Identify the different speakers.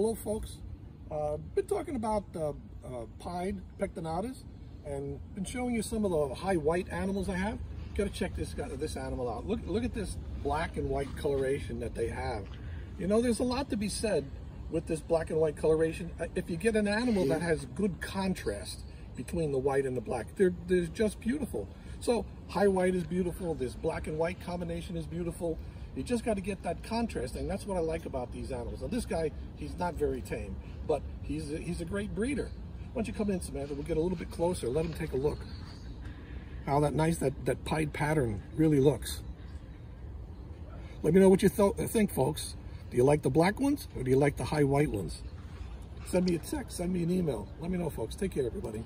Speaker 1: hello folks. Uh, been talking about uh, uh, pied pectinatus and been showing you some of the high white animals I have. Got to check this this animal out. Look, look at this black and white coloration that they have. You know, there's a lot to be said with this black and white coloration. Uh, if you get an animal that has good contrast between the white and the black, they're, they're just beautiful. So high white is beautiful. This black and white combination is beautiful. You just got to get that contrast, and that's what I like about these animals. Now, this guy, he's not very tame, but he's a, he's a great breeder. Why don't you come in, Samantha? We'll get a little bit closer. Let him take a look. How that nice, that, that pied pattern really looks. Let me know what you th think, folks. Do you like the black ones, or do you like the high white ones? Send me a text, send me an email. Let me know, folks. Take care, everybody.